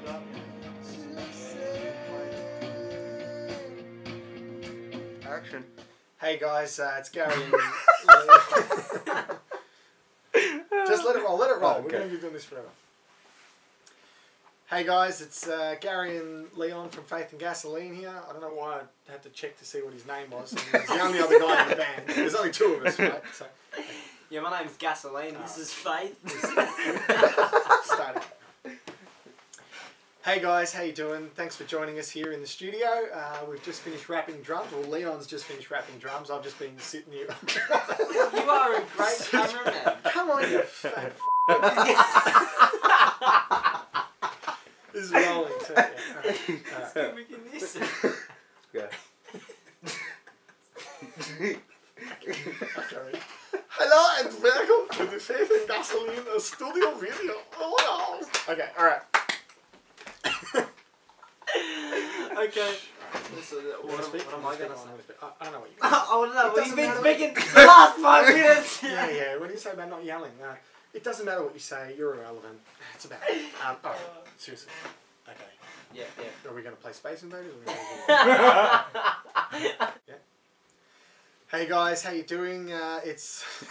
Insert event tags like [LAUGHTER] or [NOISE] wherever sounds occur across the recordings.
mic up. Action. Hey guys, uh, it's Gary. and- [LAUGHS] Just let it roll. Let it roll. Oh, We're okay. going to be doing this forever. Hey guys, it's uh, Gary and Leon from Faith and Gasoline here. I don't know why I had to check to see what his name was. He's the only other guy in the band. There's only two of us, right? So, Yeah, my name's Gasoline. This is Faith. [LAUGHS] starting. Hey guys, how you doing? Thanks for joining us here in the studio. Uh, we've just finished wrapping drums. Well, Leon's just finished wrapping drums. I've just been sitting here. [LAUGHS] you are a great cameraman. Come on, you [LAUGHS] fat [LAUGHS] This is rolling. So, yeah. Can we this? Yeah. Okay. Hello and welcome to the Faith and Gasoline studio video. Oh, no. Okay, alright. Okay. So, uh, what, am, what am I gonna say? I, I don't know what you [LAUGHS] I don't know. It Well, you've been speaking the last five minutes. Yeah, yeah. What do you say about not yelling? Uh, it doesn't matter what you say. You're irrelevant. It's about. Um, oh, seriously. Okay. Yeah, yeah. Are we going to play Space Invaders? Or are we gonna [LAUGHS] do- hey guys, how you doing? Uh, it's. [LAUGHS]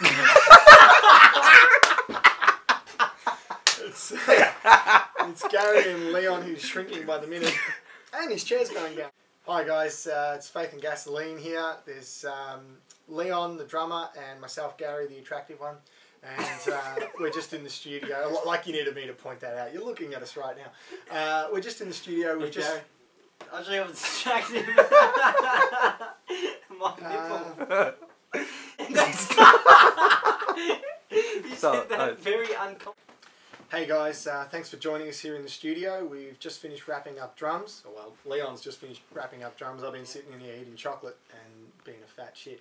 it's, it's Gary and Leon who's shrinking by the minute, and his chair's going down. Hi guys, uh, it's Faith and Gasoline here. There's um, Leon, the drummer, and myself, Gary, the attractive one. And uh, [LAUGHS] we're just in the studio. Like you needed me to point that out. You're looking at us right now. Uh, we're just in the studio. We've Hey, just. Gary. I should have distracted. [LAUGHS] my nipple. [LAUGHS] Uh, you So, said that uh, very uncomfortable. Hey guys, uh, thanks for joining us here in the studio. We've just finished wrapping up drums. Oh, well, Leon's just finished wrapping up drums. I've been sitting in here eating chocolate and being a fat shit.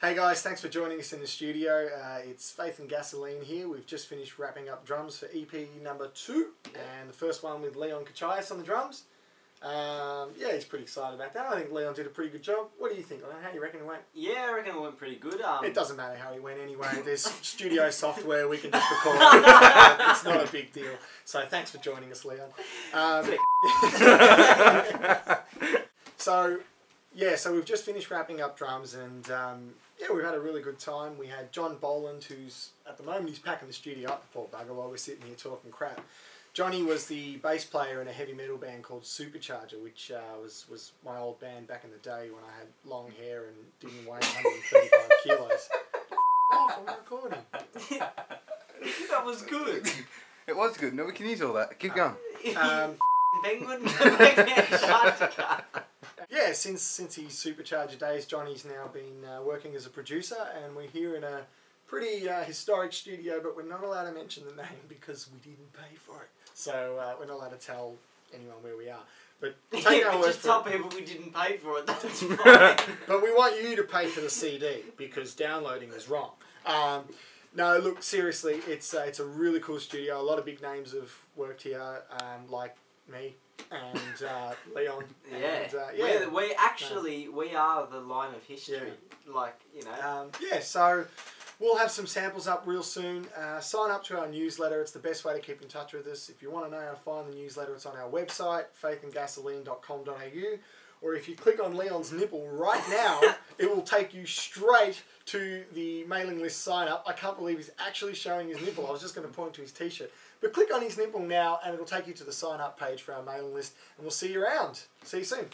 hey guys, thanks for joining us in the studio. Uh, it's Faith and Gasoline here. We've just finished wrapping up drums for EP number two, and the first one with Leon Kachayas on the drums. Um, yeah, he's pretty excited about that. I think Leon did a pretty good job. What do you think, Leon? How do you reckon it went? Yeah, I reckon it went pretty good. Um, It doesn't matter how he went anyway. [LAUGHS] There's studio software. We can just [LAUGHS] record. it's not a big deal. So thanks for joining us, Leon. Um, [LAUGHS] so yeah, so we've just finished wrapping up drums, and um, yeah, we've had a really good time. We had John Boland, who's at the moment he's packing the studio up, poor bugger, while we're sitting here talking crap. Johnny was the bass player in a heavy metal band called Supercharger, which uh, was was my old band back in the day when I had long hair and didn't weigh 135 [LAUGHS] kilos. Oh, I'm recording. [LAUGHS] that was good. It was good. No, we can use all that. Keep going. Um, [LAUGHS] Penguin yeah, since since his Supercharger days, Johnny's now been uh, working as a producer, and we're here in a pretty uh, historic studio, but we're not allowed to mention the name because we didn't pay for it. So uh, we're not allowed to tell anyone where we are. But [LAUGHS] take our word just tell it. people we didn't pay for it. That's fine. But we want you to pay for the CD because downloading is wrong. Um, no, look seriously, it's uh, it's a really cool studio. A lot of big names have worked here, um, like me and uh, Leon. [LAUGHS] yeah, and, uh, yeah. We're, we actually we are the line of history. Yeah. Like you know. Um, yeah, so we'll have some samples up real soon. Uh, sign up to our newsletter. It's the best way to keep in touch with us. If you want to know how to find the newsletter, it's on our website, faithandgasoline.com.au. Or if you click on Leon's nipple right now, [LAUGHS] it will take you straight to the mailing list sign up. I can't believe he's actually showing his nipple. I was just going to point to his t shirt. But click on his nipple now and it'll take you to the sign up page for our mailing list. And we'll see you around. See you soon.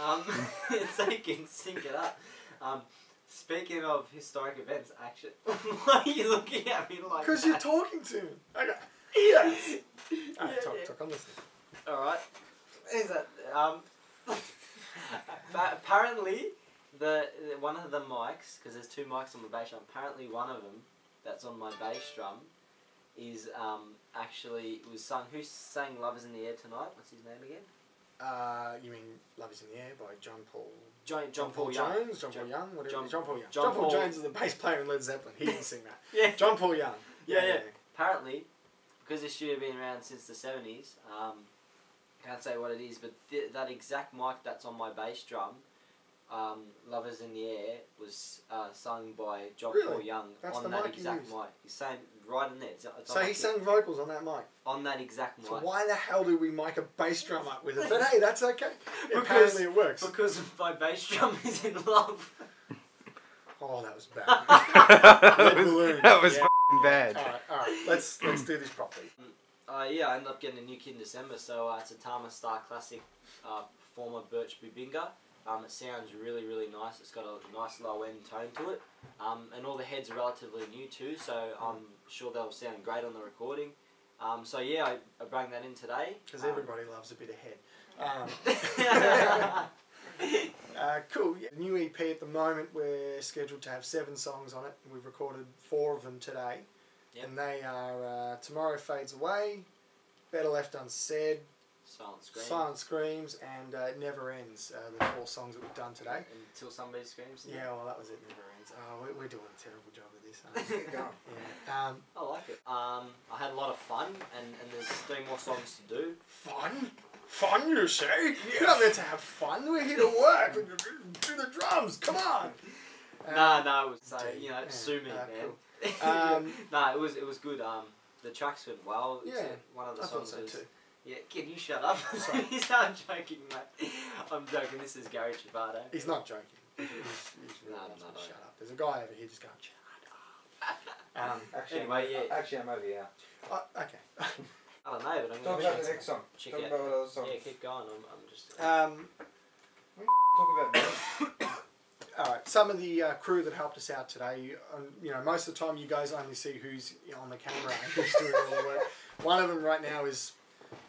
Um, [LAUGHS] so you can sync it up. Um, speaking of historic events, actually, [LAUGHS] why are you looking at me like Because you're talking to me. Okay. Yes. [LAUGHS] Alright, Yeah, talk, yeah. talk. I'm listening. All right. Is that um? [LAUGHS] apparently, the, the one of the mics, because there's two mics on the bass drum. Apparently, one of them that's on my bass drum is um actually was sung. Who sang "Love Is in the Air" tonight? What's his name again? Uh, you mean Love is in the Air by John Paul. John John, Paul, Young. Jones, John, John- Paul Young, whatever. John- John, Paul Young. John Paul, Paul- Jones is the bass player in Led Zeppelin. He didn't sing that. [LAUGHS] Yeah. John Paul Young. Yeah, yeah. Apparently, because this studio been around since the seventies, um, can't say what it is, but th- that exact mic that's on my bass drum, um, "Lovers in the Air" was uh, sung by John Really? Paul Young That's on the that mic he exact mic. He's saying right in there. It's, it's on So he kit. sang vocals on that mic. on that exact mic. So why the hell do we mic a bass drum up with it? [LAUGHS] But hey, that's okay. Because- Apparently it works. Because my bass drum is in love. Oh, that was bad. [LAUGHS] that was, balloon. that was Yeah. fucking bad. all right, all right. Let's let's do this properly. Uh, yeah, I ended up getting a new kit in December, so uh, it's a Tama Star Classic uh, Performer Birch Bubinga. Um, it sounds really, really nice. It's got a nice low end tone to it. Um, and all the heads are relatively new too, so I'm sure they'll sound great on the recording. Um, so yeah, I, I brought that in today. Because Um, everybody loves a bit of head. [LAUGHS] Um, [LAUGHS] uh, cool. Yeah. New EP at the moment. We're scheduled to have seven songs on it. We've recorded four of them today, Yep. and they are uh, "Tomorrow Fades Away," "Better Left Unsaid," Silent Scream. "Silent Screams," and uh, "It Never Ends." Uh, the four songs that we've done today. Until somebody screams. Yeah, well, that was it. Never ends. Oh, we're, we're doing a terrible job of this. Aren't we? [LAUGHS] Yeah. Um, I like it. Um, I had a lot of fun, and, and there's three more songs to do. fun. Fun, you say? You're not meant to have fun. We're here to work. Do the drums. Come on. Uh, nah, no, it was so you know, Yeah, sue me, uh, man. [LAUGHS] Um, nah, it was it was good. Um, the tracks went well. It's, Yeah, uh, one of the I songs so was. too. Yeah, kid, you shut up. [LAUGHS] Sorry. He's not joking, mate. I'm joking. This is Gary Chivato. He's not joking. He's, he's [LAUGHS] really No, wants no, me no. shut up. There's a guy over here just going, shut up. [LAUGHS] Um, Actually, Anyway, I'm, yeah. actually, I'm over here. uh, okay. I don't know, but I'm Talk gonna about check the next song. check Talk out. about what other song. Yeah, keep going. I'm, I'm just. Um, Talk about me. [COUGHS] all right. Some of the uh, crew that helped us out today, um, you know, most of the time you guys only see who's on the camera and who's doing all the work. One of them right now is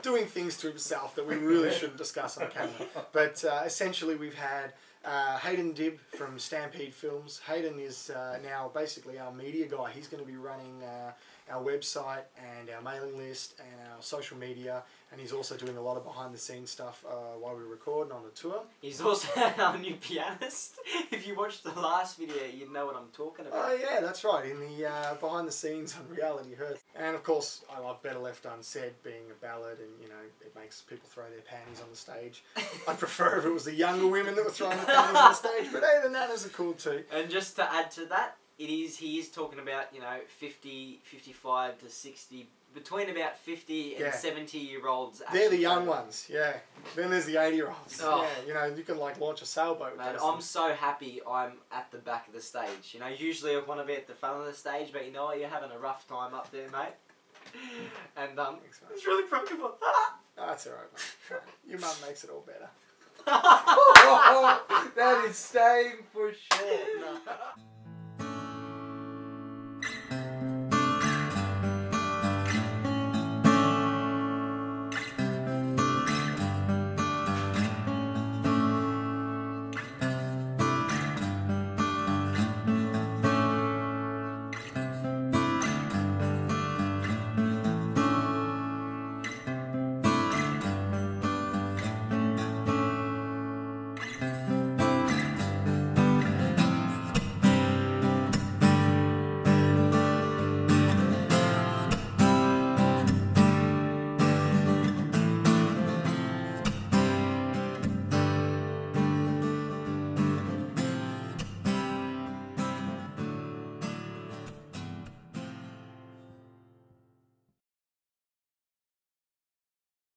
doing things to himself that we really [LAUGHS] shouldn't discuss on camera. But uh, essentially, we've had uh, Hayden Dibb from Stampede Films. Hayden is uh, now basically our media guy. He's going to be running uh, our website and our mailing list and our social media. And he's also doing a lot of behind the scenes stuff uh, while we record and on the tour. He's also [LAUGHS] our new pianist. [LAUGHS] If you watched the last video, you'd know what I'm talking about. Oh yeah, that's right. In the uh, behind the scenes on Reality Hurts, and of course, I love Better Left Unsaid being a ballad, and you know it makes people throw their panties on the stage. [LAUGHS] I prefer if it was the younger women that were throwing their panties on the stage, but hey, the nanas are cool too. And just to add to that, it is he is talking about you know 50, 55 to sixty, between about fifty and Yeah. seventy year olds. They're the young ones, yeah. Then there's the eighty-year-olds. Oh. Yeah, you know you can like launch a sailboat. with Man, I'm things. so happy I'm at the back of the stage. You know, usually I want to be at the front of the stage, but you know what? You're having a rough time up there, mate. [LAUGHS] And um, Thanks, mate. it's really broken. [LAUGHS] Oh, that's all right, mate. Your mum makes it all better. oh, [LAUGHS] that is staying for sure. Thank